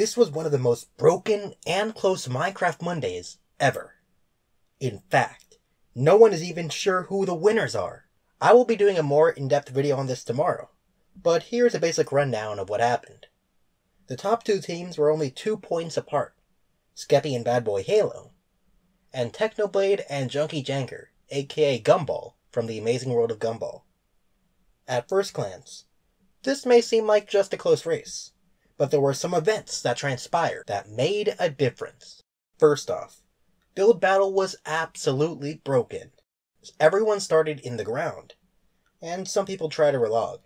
This was one of the most broken and close Minecraft Mondays ever. In fact, no one is even sure who the winners are. I will be doing a more in-depth video on this tomorrow, but here's a basic rundown of what happened. The top two teams were only two points apart, Skeppy and Bad Boy Halo, and Technoblade and JunkyJanker, aka Gumball, from the Amazing World of Gumball. At first glance, this may seem like just a close race, but there were some events that transpired that made a difference. First off, Build Battle was absolutely broken. Everyone started in the ground, and some people tried to relog.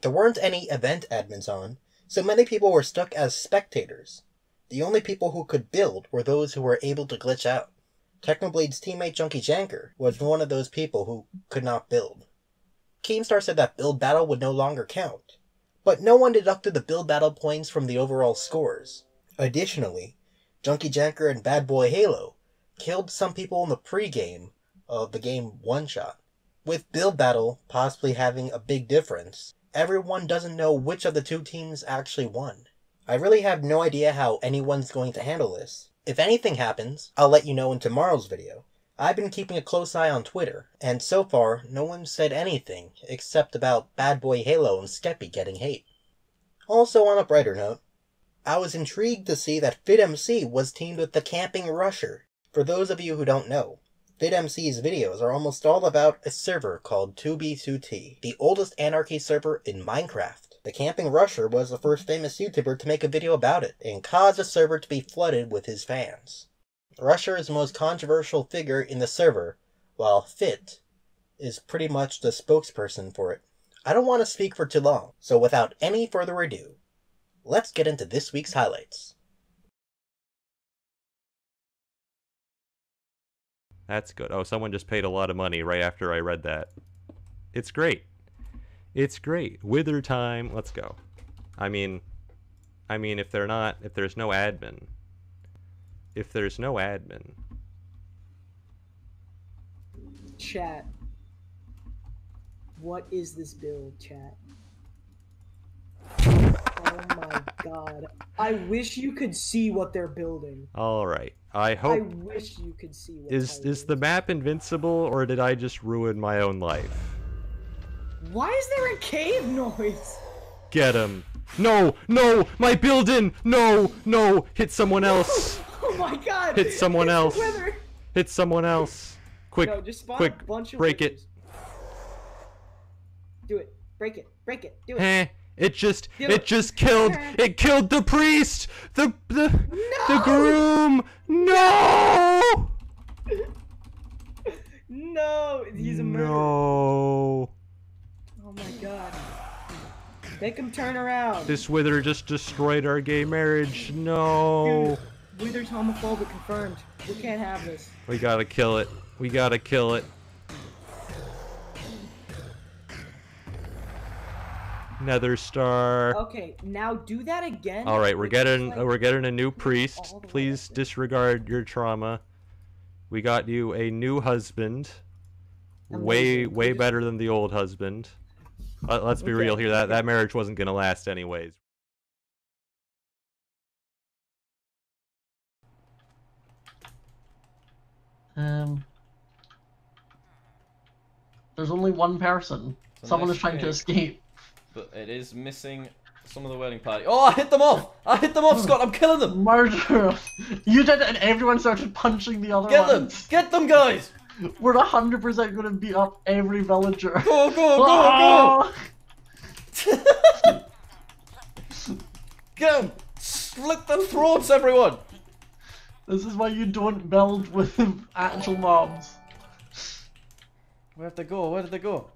There weren't any event admins on, so many people were stuck as spectators. The only people who could build were those who were able to glitch out. Technoblade's teammate JunkyJanker was one of those people who could not build. Keemstar said that build battle would no longer count, but no one deducted the build battle points from the overall scores. Additionally, JunkyJanker and Bad Boy Halo killed some people in the pre-game of the game One Shot. With build battle possibly having a big difference, everyone doesn't know which of the two teams actually won. I really have no idea how anyone's going to handle this. If anything happens, I'll let you know in tomorrow's video. I've been keeping a close eye on Twitter, and so far, no one said anything except about Bad Boy Halo and Skeppy getting hate. Also, on a brighter note, I was intrigued to see that FitMC was teamed with the Camping Rusher. For those of you who don't know, FitMC's videos are almost all about a server called 2B2T, the oldest anarchy server in Minecraft. The Camping Rusher was the first famous YouTuber to make a video about it, and caused the server to be flooded with his fans. The most controversial figure in the server, while Fit is pretty much the spokesperson for it. I don't want to speak for too long, so without any further ado, let's get into this week's highlights. That's good. Oh, someone just paid a lot of money right after I read that. It's great. It's great. Wither time. Let's go. I mean, I mean, if they're not, if there's no admin, if there's no admin, Chat. What is this build, chat? Oh my god. I wish you could see what they're building. all right. I hope I wish you could see what is is the map invincible or did I just ruin my own life? Why is there a cave noise? Get him. No, no, my building. No, no, hit someone else. Oh my god! Hit someone It's else. Hit someone else. Quick, No, just spawn quick, a bunch of break it. Do it. Break it. Break it. Do it. Eh, it just it it. just killed it killed the priest the the the groom no No, he's a murderer. no Oh my god. Make him turn around. this wither just destroyed our gay marriage no Dude, Wither's homophobic confirmed. We can't have this. we gotta kill it. We gotta kill it. Nether star. Okay, now do that again. all right we're getting like- we're getting a new priest. please disregard your trauma. We got you a new husband. Way way better than the old husband. Let- let's be Okay, real here. That that marriage wasn't gonna last anyways Um, there's only one person. It's Someone is trying to escape. But it is missing some of the wedding party. Oh, I hit them off! I hit them off, Scott! I'm killing them! Murder! You did it, and everyone started punching the other Get them! Get them, guys! We're hundred percent gonna beat up every villager. Go, go, go, Oh! go! Get them! Slit their throats, everyone! This is why you don't build with actual mobs. Where have they go? Where did they go?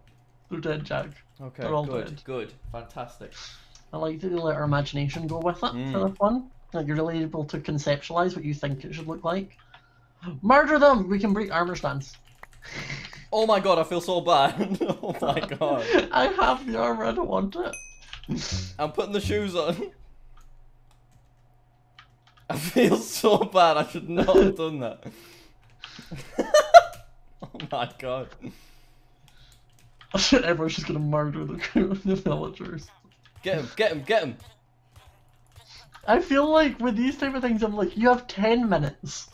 They're dead, Jack. Okay, They're all good, dead. good, fantastic. I like to let our imagination go with it Mm. for the fun. Like you're really able to conceptualize what you think it should look like. Murder them! We can break armor stands. Oh my god, I feel so bad. oh my god. I have the armor, I don't want it. I'm putting the shoes on. I feel so bad, I should not have done that. oh my god. Everyone's just gonna murder the, the villagers. Get him, get him, get him! I feel like with these type of things, I'm like, you have 10 minutes.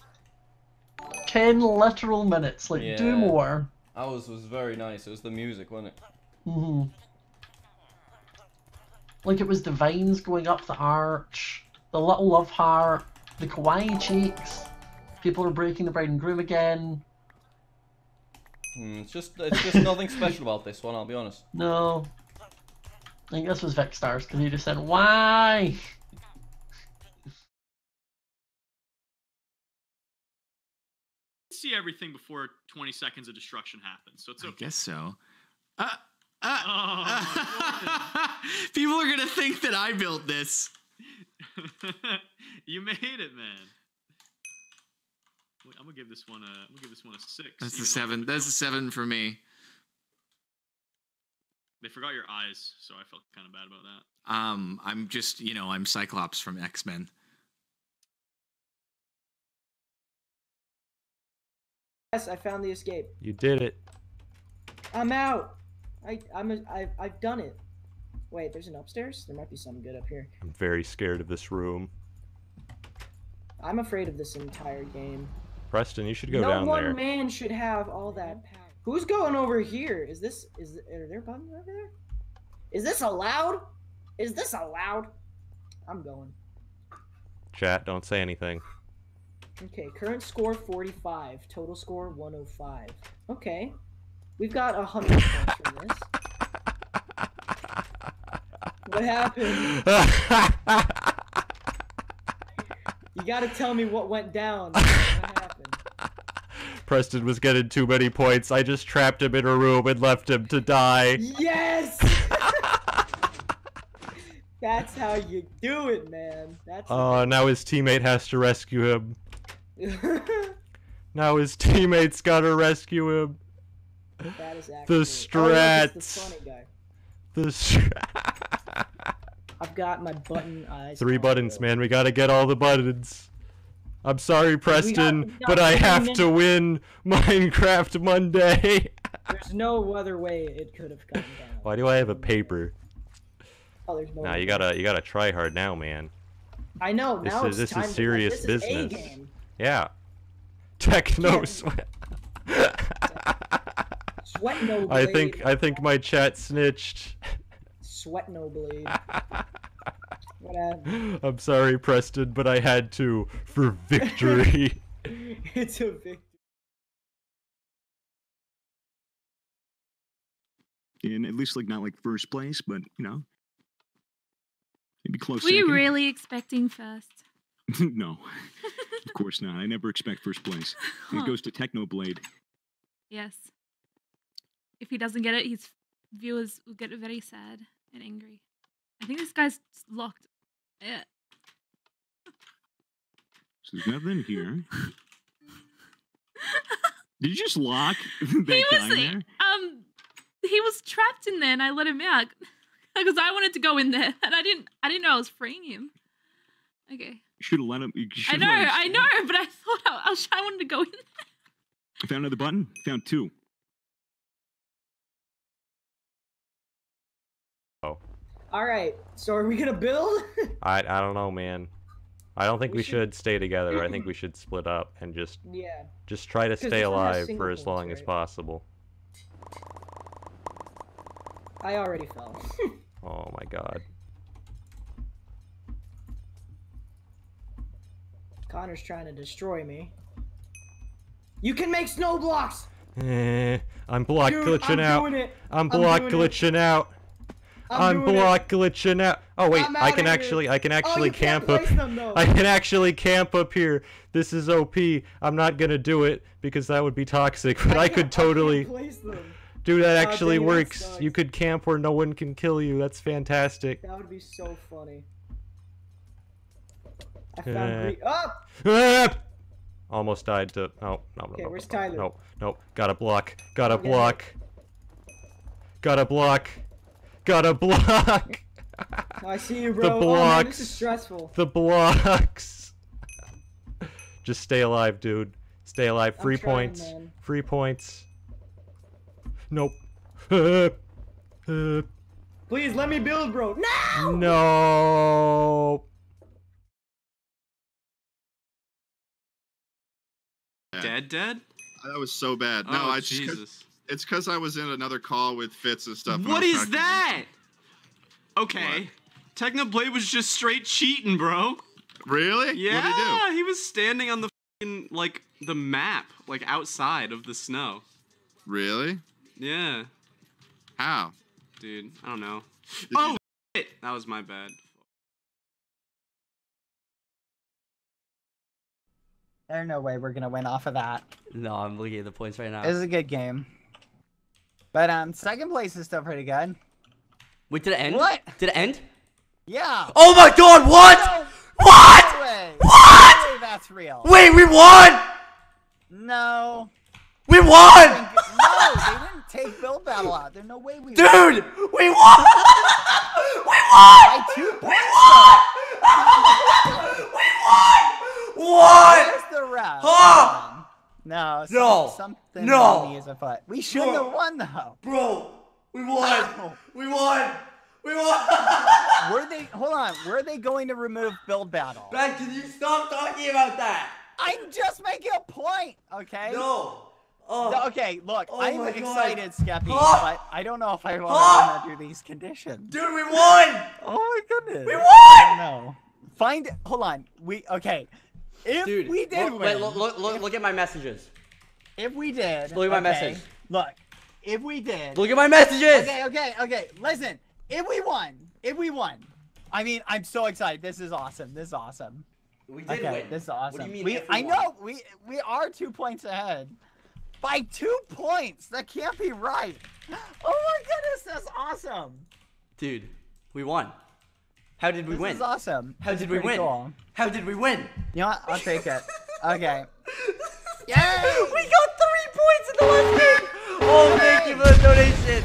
10 literal minutes. Like, do Yeah. more. Ours was very nice. It was the music, wasn't it? hmm Like, it was the vines going up the arch, the little love heart, the kawaii cheeks. People are breaking the bride and groom again. Hmm, it's just it's just nothing special about this one. I'll be honest. No. I think this was Vic Stars because he just said, why? see everything before 20 seconds of destruction happens, so it's okay. I okay. guess so. Uh, uh, Oh, people are gonna think that I built this. you made it, man. Wait, I'm gonna give this one a. I'm gonna give this one a six. That's the seven. That's the seven for me. They forgot your eyes, so I felt kind of bad about that. Um, I'm just, you know, I'm Cyclops from X Men. Yes, I found the escape. You did it. I'm out. I I'm a, I I've done it. Wait, there's an upstairs. There might be something good up here. I'm very scared of this room. I'm afraid of this entire game. Preston, you should go no down one man should have all that power. Who's going over here? Is this is are there buttons over there? Is this allowed? Is this allowed? I'm going. Chat, don't say anything. Okay, current score 45, total score 105. Okay. We've got a 100 points from this. What happened? You gotta tell me what went down. What happened? Preston was getting too many points. I just trapped him in a room and left him to die. Yes! That's how you do it, man. That's Oh, now his teammate has to rescue him. Now his teammate's gotta rescue him. that is actually The Oh, strats. the funny. The I've got my button eyes. Three on, buttons, man. We gotta get all the buttons. I'm sorry, Preston, we got but I three have to win Minecraft Monday. There's no other way it could have gone down. Why do I have a paper? Oh, there's no Nah, way. you gotta you gotta try hard now, man. I know. This Now is- this is time to- like, serious this business. game. Yeah. Techno sweat. Sweat no blade. I think I think my chat snitched. Sweat no blade. what? I'm sorry, Preston, but I had to for victory. it's a victory. and at least like not like first place, but you know, maybe close. Were you really expecting first? no, of course not. I never expect first place. It goes to Technoblade. Yes. If he doesn't get it, his viewers will get very sad and angry. I think this guy's locked. Yeah. So there's nothing here. Did you just lock that he guy was there? um he was trapped in there and I let him out because I wanted to go in there and I didn't I didn't know I was freeing him. Okay. You should have let him. I know, I know, but I thought I, I wanted to go in there. I found another button. Found two. All right. So are we gonna build? I I don't know, man. I don't think We we, should- should stay together. I think we should split up and just yeah. just try to stay this one has alive for as long as possible. I already fell. Oh my god. Connor's trying to destroy me. You can make snow blocks. Eh, I'm block Dude, glitching I'm out. it. I'm I'm block it. glitching out. I'm, I'm, block glitching out. Oh wait, I can here. actually I can Oh, actually can't camp up. them. I can actually camp up here. This is OP. I'm not gonna do it because that would be toxic, but I, can't- could totally place them. do that. Oh, Actually dang, that works. You could camp where no one can kill you. That's fantastic. That would be so funny. I found Eh. Greek. Oh! Ah! Almost died to. No, no, no, Okay, no, where's no, Tyler? No, no. Gotta block. Gotta block. Gotta block. Got a block! I see you, bro. The blocks. Oh, man, this is stressful. The blocks. Just stay alive, dude. Stay alive. Free trying, points. Man. Free points. Nope. Please let me build, bro. No. No. Dead, dead. That was so bad. Oh, no, I Jesus. just it's because I was in another call with Fitz and stuff. and I What was is talking him. that? Okay. Technoblade was just straight cheating, bro. Really? Yeah, What'd he do? he was standing on the fing, like the map, like outside of the snow. Really? Yeah, How? dude. I don't know. Did oh, you- shit. that was my bad. There's no way we're gonna win off of that. No, I'm looking at the points right now. This is a good game. But um, second place is still pretty good. Wait, did it end? What? Did it end? Yeah. Oh my god, what? No, What? no way. What? No way that's real. Wait, we won! No. We won! no, they didn't take Build Battle out. There's no way we Dude, won. we won! we won! By two We won! we won! What? Where's the ref? Huh? No. some- No. Something No. funny is afoot. We shouldn't Bro. have won though. Bro, we won! We won! We won! Were they? Hold on. Were they going to remove Build Battle? Ben, can you stop talking about that? I'm just making a point. Okay. No. Oh. No, Okay, look, Oh I'm my God. excited, Skeppy, Huh? but I don't know if I want Huh? to under these conditions. Dude, we won! Oh my goodness. We won! No. Find. Hold on. We okay. If Dude, we did look, win, wait, look, look, look, look at my messages. If we did, Look at my okay, message. Look, if we did. Look at my messages! Okay, okay, okay. Listen, if we won, if we won, I mean, I'm so excited. This is awesome. This is awesome. We did okay, win. this is awesome. What do you mean we, if we I won? know we we are two points ahead. By two points. That can't be right. Oh my goodness, that's awesome. Dude, we won. How did we This win? This is awesome. How This did we win? cool. How did we win? You know what? I'll take it. Okay. Yay! We got three points in the last game! Oh, thank you for the donation!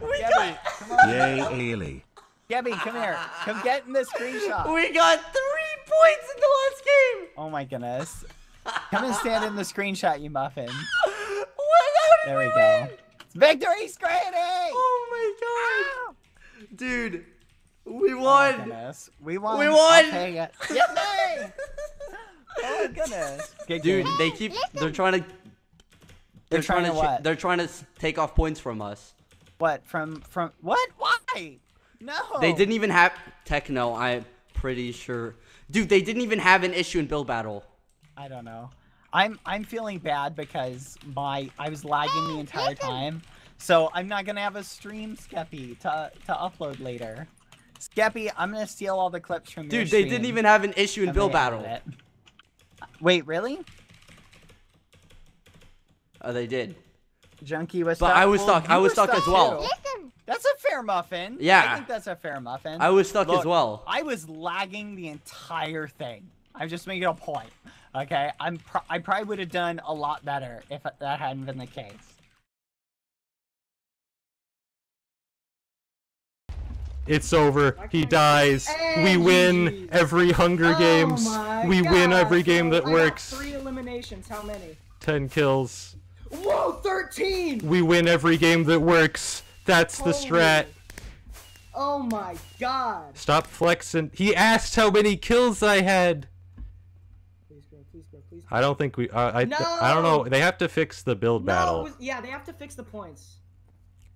We Gabby, got. Yay, Ailey. Gabby, come here. Come get in the screenshot. we got three points in the last game! Oh my goodness. Come and stand in the screenshot, you muffin. What? How did There we, we win? go. Victory screening! Oh my god! Ah. Dude, we Oh my won! goodness. We won. We won! take it. Yippee! oh my goodness. Good Dude, game. they keep. They're trying to. They're trying to ch- what? They're trying to take off points from us. What from from what? Why? No. They didn't even have techno. I'm pretty sure. Dude, they didn't even have an issue in Build Battle. I don't know. I'm I'm feeling bad because my I was lagging the entire time, so I'm not gonna have a stream Skeppy to to upload later. Skeppy, I'm gonna steal all the clips from your Dude, they didn't even have an issue in Build Battle. it. Wait, really? Oh, they did. Junkie was But stuck. I was Well, stuck. I was were stuck as well. That's a fair muffin. Yeah. I think that's a fair muffin. I was stuck as well. I was lagging the entire thing. I'm just making a point. Okay, I'm pro- I probably would have done a lot better if that hadn't been the case. It's over. He dies. We win every Hunger oh Games. Oh my We win every game that I got works. Three eliminations. How many? 10 kills. Whoa, 13! We win every game that works. That's the strat. Oh my god. Stop flexing. He asked how many kills I had. Please go, please go, please I don't think we. Uh, I. I don't know. They have to fix the build No, battle. was- yeah, they have to fix the points.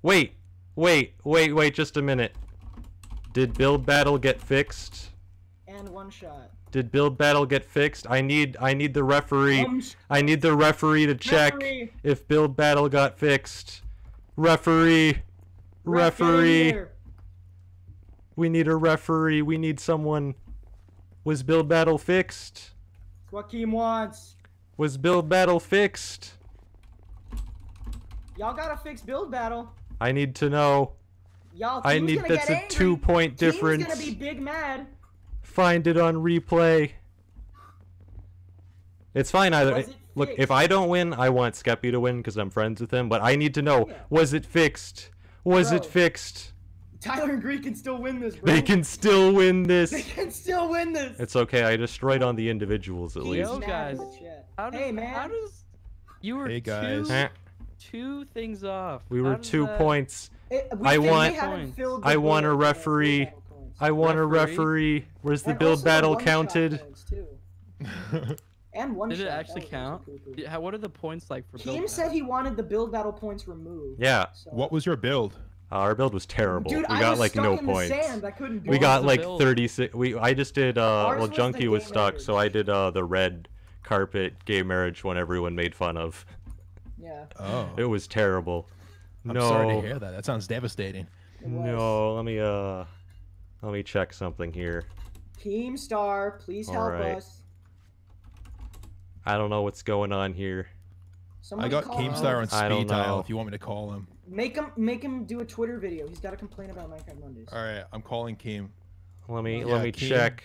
Wait, wait, wait, wait. Just a minute. Did build battle get fixed? And one shot. Did build battle get fixed? I need. I need the referee. I need the referee to check Referee. if build battle got fixed. Referee. Ref, Referee. We need a referee. We need someone. Was build battle fixed? Keem wants. Was build battle fixed? Y'all gotta fix build battle. I need to know. Y'all. I need that's get a angry. two point Keem's difference. gonna be big mad. Find it on replay. It's fine either. Was it Look, if? I don't win, I want Skeppy to win because I'm friends with him. But I need to know: was it fixed? Was it fixed? Tyler and Greek can still win this, bro. They can still win this. They can still win this. It's okay. I destroyed on the individuals at Keem's least. Yo, guys. in the chat. How does, hey man. How does you were Hey, guys. two, two things off? We were two that- points. It- we- I want. haven't filled the I want a build- referee. Battle points. I want a Referee? referee. Where's the And build battle counted? And one Did it shot, that actually count? cool, cool. How, what are the points like for build Keem said he wanted the build battle points removed. Yeah. So- What was your build? Uh, our build was terrible. Dude, we I got was like stuck no in the points. sand. I couldn't do we got like build? 36. We I just did. Uh, Ours well, was Junkie was gay stuck, marriage. so I did uh, the red carpet gay marriage one everyone made fun of. Yeah. Oh, It was terrible. I'm no, sorry to hear that. That sounds devastating. No. Let me uh, let me check something here. Keemstar, please help Alright. us. I don't know what's going on here. Somebody I got call Keemstar on him. I don't speed dial if you want me to call him. Make him make him do a Twitter video. He's got to complain about Minecraft Mondays. All right, I'm calling Keem. Let me Yeah, let me Keem. check.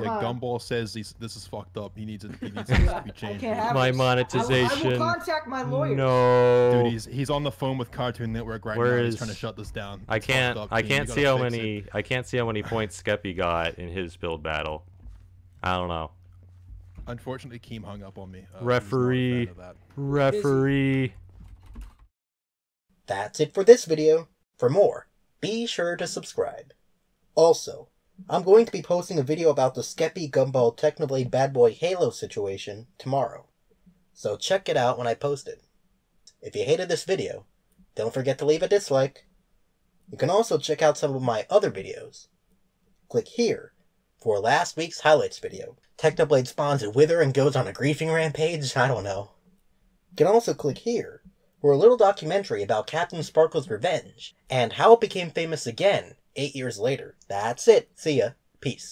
Yeah, on. Gumball says he's, this is fucked up. He needs it. He needs this to be changed. can't have My this. I will- I will, contact my lawyer. No. Dude, he's he's on the phone with Cartoon Network right Where now. He's trying to shut this down. I It's fucked can't up, I Keem. Can't see how fix it. many I can't see how many points Skeppy got in his build battle. I don't know. Unfortunately, Keem hung up on me. Uh, he's not a fan Referee. Referee. That's it for this video. For more, be sure to subscribe. Also, I'm going to be posting a video about the Skeppy Gumball Technoblade Bad Boy Halo situation tomorrow. So check it out when I post it. If you hated this video, don't forget to leave a dislike. You can also check out some of my other videos. Click here for last week's highlights video. Technoblade spawns a Wither and goes on a griefing rampage? I don't know. You can also click here for a little documentary about CaptainSparklez revenge and how it became famous again eight years later. That's it. See ya. Peace.